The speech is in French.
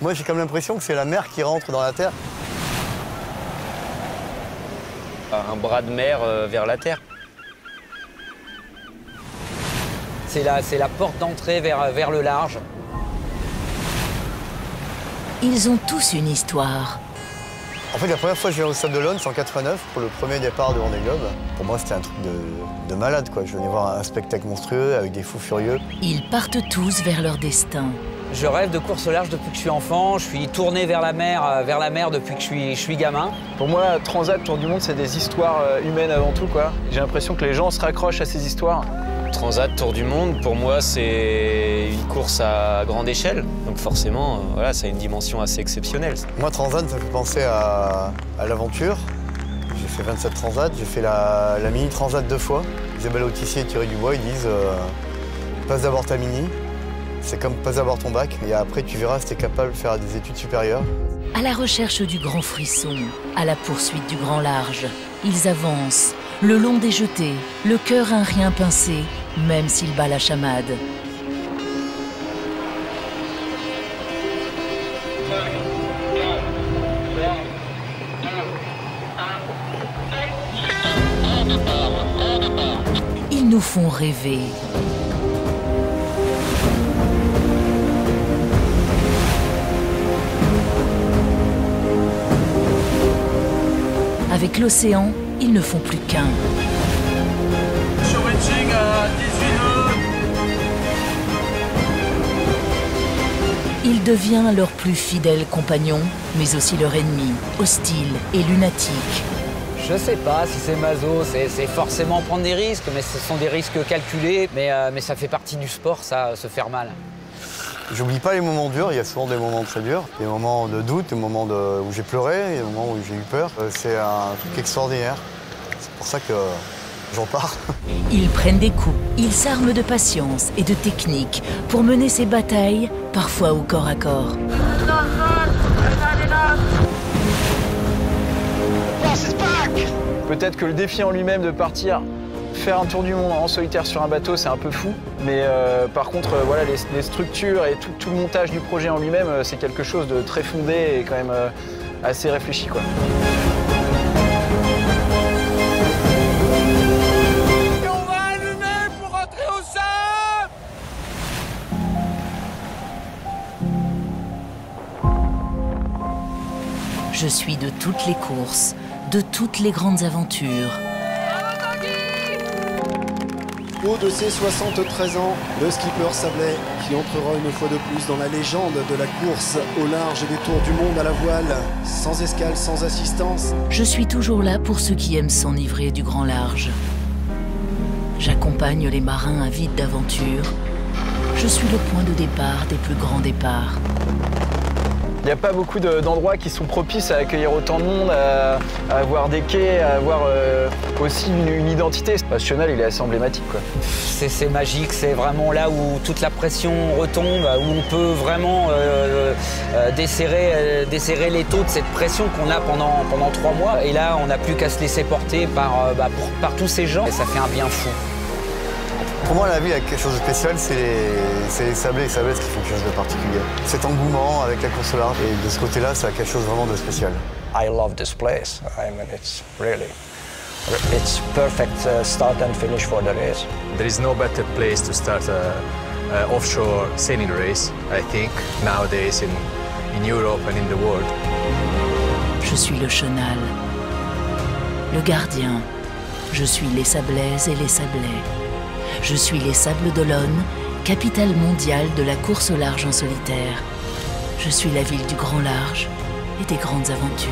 Moi, j'ai comme l'impression que c'est la mer qui rentre dans la terre. Un bras de mer euh, vers la terre. C'est la, c'est la porte d'entrée vers, vers le large. Ils ont tous une histoire. En fait, la première fois que je viens au Stade de l'Aune, c'est en 89, pour le premier départ de Vendée Globe. Pour moi, c'était un truc de, de malade, quoi. Je venais voir un spectacle monstrueux avec des fous furieux. Ils partent tous vers leur destin. Je rêve de course au large depuis que je suis enfant. Je suis tourné vers la mer, euh, vers la mer depuis que je suis, je suis gamin. Pour moi, Transat, Tour du Monde, c'est des histoires euh, humaines avant tout, quoi. J'ai l'impression que les gens se raccrochent à ces histoires. Transat Tour du Monde, pour moi, c'est une course à grande échelle. Donc forcément, euh, voilà, ça a une dimension assez exceptionnelle. Moi, Transat, ça me fait penser à, à l'aventure. J'ai fait 27 Transat, j'ai fait la, la mini Transat deux fois. Isabelle Autissier et Thierry Dubois, ils disent euh, passe d'abord ta mini, c'est comme passe d'abord ton bac, et après tu verras si tu es capable de faire des études supérieures. À la recherche du grand frisson, à la poursuite du grand large, ils avancent, le long des jetés, le cœur un rien pincé, même s'il bat la chamade. Ils nous font rêver. Avec l'océan, ils ne font plus qu'un. Il devient leur plus fidèle compagnon, mais aussi leur ennemi, hostile et lunatique. Je sais pas si c'est maso, c'est c'est forcément prendre des risques, mais ce sont des risques calculés. Mais, euh, mais ça fait partie du sport, ça, se faire mal. J'oublie pas les moments durs, il y a souvent des moments très durs, des moments de doute, des moments de- où j'ai pleuré, des moments où j'ai eu peur. Euh, C'est un truc extraordinaire. C'est pour ça que j'en pars. Ils prennent des coups, ils s'arment de patience et de technique pour mener ces batailles, parfois au corps à corps. Peut-être que le défi en lui-même de partir faire un tour du monde en solitaire sur un bateau, c'est un peu fou. Mais euh, par contre, euh, voilà, les, les structures et tout, tout le montage du projet en lui-même, euh, c'est quelque chose de très fondé et quand même euh, assez réfléchi. Quoi. Je suis de toutes les courses, de toutes les grandes aventures. De ses 73 ans, le skipper Sablé, qui entrera une fois de plus dans la légende de la course au large des tours du monde à la voile, sans escale, sans assistance. Je suis toujours là pour ceux qui aiment s'enivrer du grand large. J'accompagne les marins avides d'aventure. Je suis le point de départ des plus grands départs. Il n'y a pas beaucoup de- d'endroits qui sont propices à accueillir autant de monde, à, avoir des quais, à avoir euh, aussi une, identité. National, il est assez emblématique. C'est magique, c'est vraiment là où toute la pression retombe, où on peut vraiment euh, euh, desserrer, desserrer les taux de cette pression qu'on a pendant, trois mois. Et là, on n'a plus qu'à se laisser porter par, bah, par tous ces gens. Et ça fait un bien fou. Pour moi, la ville a quelque chose de spécial, c'est les, sablés et sablettes qui font quelque chose de particulier. Cet engouement avec la course au large, et de ce côté-là, ça a quelque chose vraiment de spécial. I love this place. I mean, it's really, it's perfect uh, start and finish for the race. There is no better place to start a, a offshore sailing race, I think, nowadays in, in Europe and in the world. Je suis le chenal, le gardien. Je suis les sablaises et les sablais. Je suis les Sables d'Olonne, capitale mondiale de la course au large en solitaire. Je suis la ville du grand large et des grandes aventures.